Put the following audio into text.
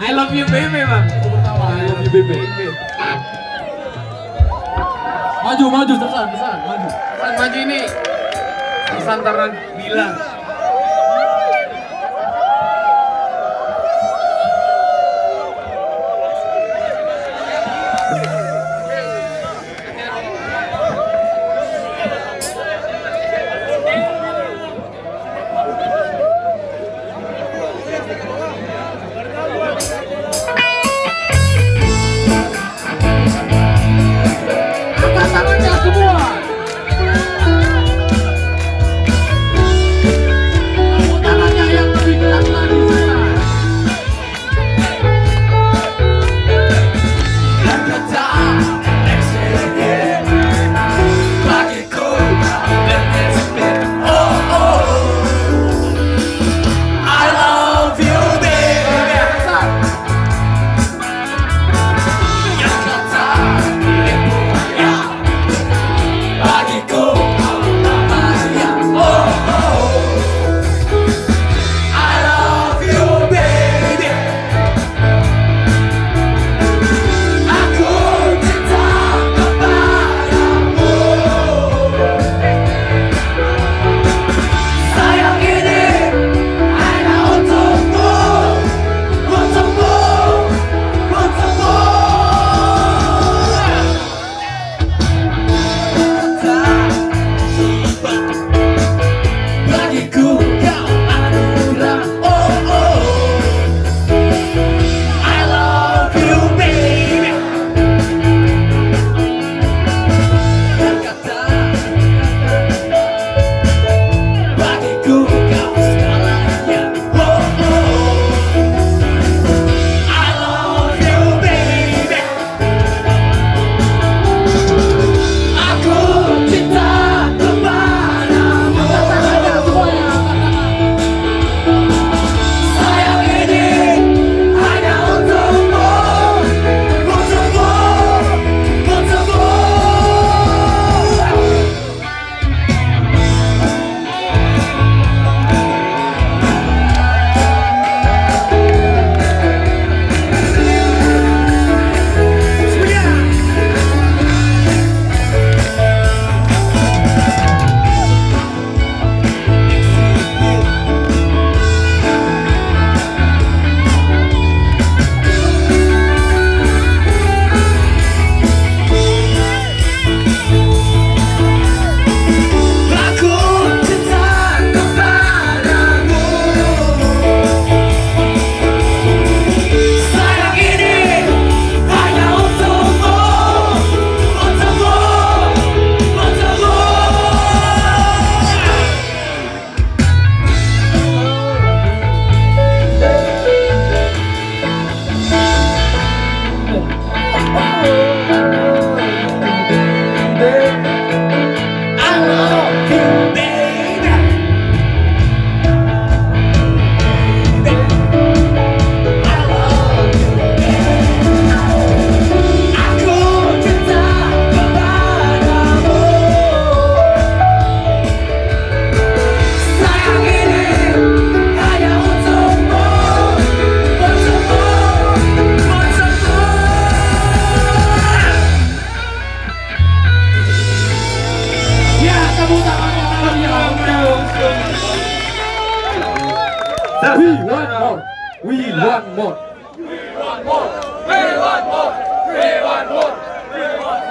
I love you baby bang. I love you baby. Maju, maju, tersan, tersan, maju. San maju ini. Santaran bilang. We want more. We want more. We want more. We want more. We want more. We want more.